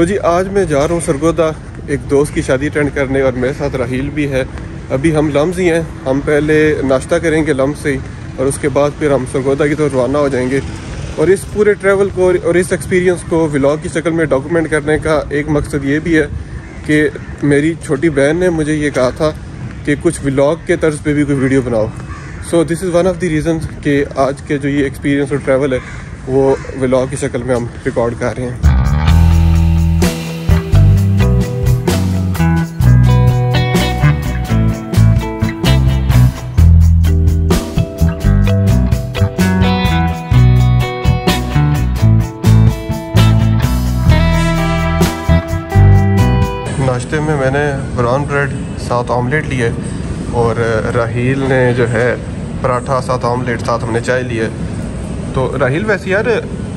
तो जी, आज मैं जा रहा हूँ सरगोदा। एक दोस्त की शादी अटेंड करने और मेरे साथ राहील भी है। अभी हम लम्स ही हैं। हम पहले नाश्ता करेंगे लम्स से ही और उसके बाद फिर हम सरगोदा की तरफ़ रवाना हो जाएँगे। और इस पूरे ट्रैवल को और इस एक्सपीरियंस को व्लॉग की शक्ल में डॉक्यूमेंट करने का एक मकसद ये भी है कि मेरी छोटी बहन ने मुझे ये कहा था कि कुछ व्लॉग के तर्ज पे भी कोई वीडियो बनाओ। So this is one of the reason कि आज के जो ये एक्सपीरियंस और ट्रैवल है, वो व्लॉग की शक्ल में हम रिकॉर्ड कर रहे हैं। नाश्ते में मैंने ब्राउन ब्रेड साथ ऑमलेट लिए और राहील ने जो है पराठा साथ ऑमलेट साथ हमने चाय लिए। तो राहील वैसे यार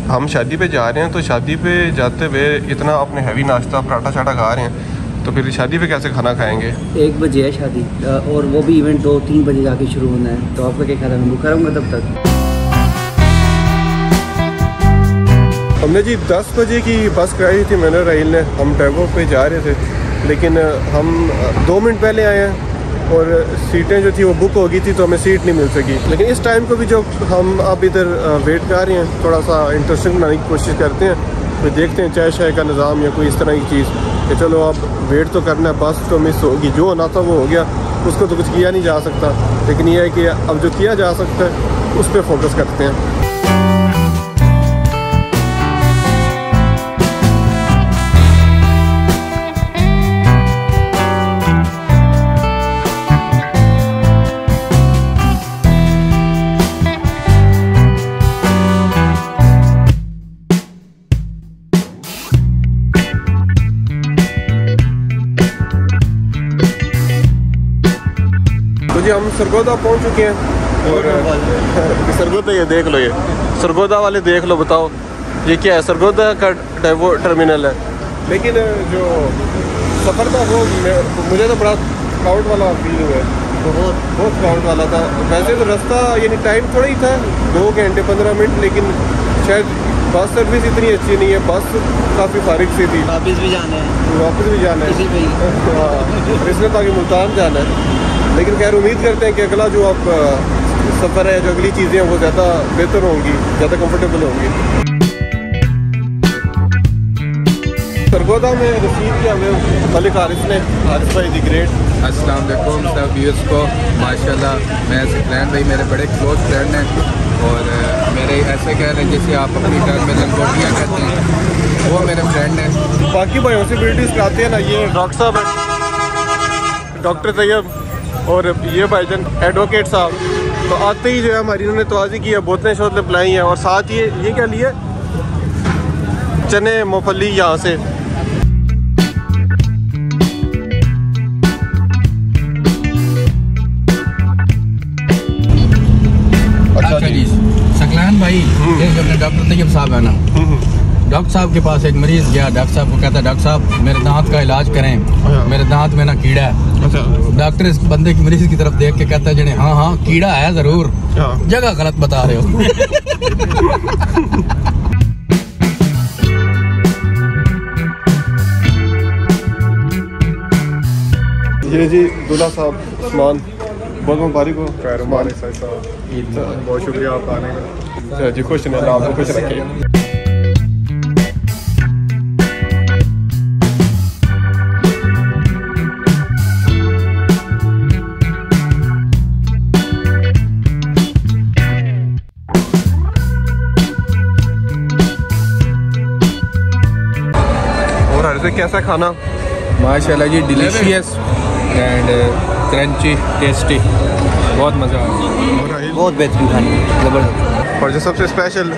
हम शादी पे जा रहे हैं तो शादी पे जाते हुए इतना अपने हैवी नाश्ता पराठा शाठा खा रहे हैं तो फिर शादी पे कैसे खाना खाएँगे? एक बजे है शादी और वो भी इवेंट दो तीन बजे जाके शुरू होना है तो आपका क्या ख्याल है? मैं भूखा रहूँगा तब तक। हमने जी 10 बजे की बस कराई थी मैंने राहील ने। हम टैगो पे जा रहे थे। लेकिन हम दो मिनट पहले आए हैं और सीटें जो थी वो बुक हो गई थी तो हमें सीट नहीं मिल सकी। लेकिन इस टाइम को भी जो हम अब इधर वेट कर रहे हैं थोड़ा सा इंटरेस्टिंग बनाने की कोशिश करते हैं तो देखते हैं चाय शाय का निज़ाम या कोई इस तरह की चीज़ कि चलो अब वेट तो करना है, बस तो मिस होगी, जो होना था वो हो गया, उसको तो कुछ किया नहीं जा सकता। लेकिन यह है कि अब जो किया जा सकता है, उस पर फोकस करते हैं। जी हम सरगोदा पहुँच चुके हैं। और सरगोदा ये देख लो ये। सरगोदा वाले देख लो बताओ। ये क्या है? सरगोदा का वो टर्मिनल है। लेकिन जो सफ़र था वो मुझे तो बड़ा क्राउड वाला फील हुआ है। बहुत। बहुत क्राउड वाला था। वैसे तो रास्ता यानी टाइम थोड़ा ही था दो घंटे पंद्रह मिनट लेकिन शायद बस सर्विस इतनी अच्छी नहीं है। बस काफ़ी फारिग सी थी। वापस भी जाना है। वापस भी जाना है। ही। हाँ इसलिए ताकि मुल्तान जाना है। लेकिन खैर उम्मीद करते हैं कि अगला जो आप सफ़र है जो अगली चीज़ें हैं वो ज़्यादा बेहतर होंगी ज़्यादा कंफर्टेबल होंगी। सरगोदा में रसीद किया हमें मलिक हारिस ने। हारिस भाई दी ग्रेट अस्सलाम वालेकुम सब व्यूअर्स को। माशाल्लाह मैं सुकलैन भाई मेरे बड़े क्लोज फ्रेंड हैं। और मेरे ऐसे कह रहे हैं जैसे आप अपनी घर में लंगोटियाँ कहते हैं वो मेरे फ्रेंड हैं। बाकी विजिटिस कराते हैं ना ये डॉक्टर साहब हैं। डॉक्टर तैयब। और ये भाईजान एडवोकेट साहब तो आते ही जो है हमारी इन्होंने तोज़ी की है बोतलें शोतलें पिलाई हैं और साथ ये ये क्या लिए? चने मूँगफली यहाँ से। अच्छा जी। सकलान भाई अपने डॉक्टर तैयब साहब है ना। डॉक्टर साहब के पास एक मरीज़ गया डॉक्टर साहब को कहता है डॉक्टर साहब मेरे दांत का इलाज करें। मेरे दांत में ना कीड़ा है। अच्छा। डॉक्टर इस बंदे की मरीज़ की तरफ़ देख के कहता है जने हाँ हाँ कीड़ा है ज़रूर। जगह गलत बता रहे हो। ये जी दूल्हा साहब उस्मान। बहुत मुबारक हो बहुत शुक्रिया आप आने का। जी खुश रहें। आपको खुश रखिए से कैसा खाना? माशाल्लाह जी डिलीशियस एंड क्रंची टेस्टी बहुत मज़ा आया बहुत बेहतरीन खाना ज़बरदस्त। और जो सबसे स्पेशल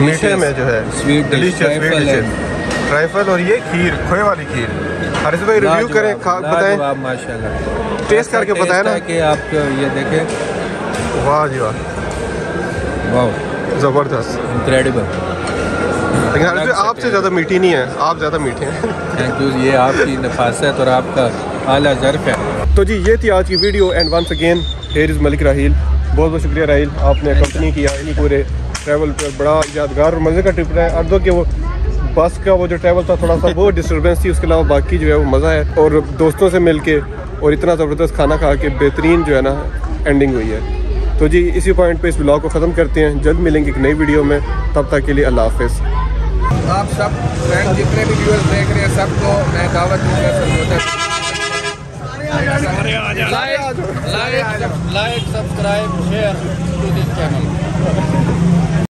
मीठे में जो है स्वीट डिलीशियस ट्राइफल और ये खीर खोए वाली खीर। हरीश भाई रिव्यू करें खा बताएँ। माशाल्लाह। टेस्ट करके बताएँ ना। कि आप ये देखें। वाह जी वाह। वाह। ज़बरदस्त। इनक्रेडिबल लेकिन आपसे ज़्यादा मीठी नहीं है आप ज़्यादा मीठे हैं। थैंक यू ये आपकी नफासत और आपका आला जर्फ है। तो जी ये थी आज की video and once again here is Malik Raheel बहुत बहुत शुक्रिया राहील आपने कंपनी किया इन पूरे ट्रैवल पर बड़ा यादगार और मज़े का ट्रिप रहा है। अर्दो के वो बस का वो जो ट्रैवल था थोड़ा सा वो डिस्टर्बेंस थी उसके अलावा बाकी जो है वो मज़ा है। और दोस्तों से मिल के और इतना ज़बरदस्त खाना खा के बेहतरीन जो है ना एंडिंग हुई है। तो जी इसी पॉइंट पे इस ब्लॉग को ख़त्म करते हैं। जल्द मिलेंगे एक नई वीडियो में। तब तक के लिए अल्लाह हाफिज़। आप सब फ्रेंड जितने भी व्यूअर्स देख रहे हैं सबको मैं दावत दूँगा समझौता like like like subscribe share to this channel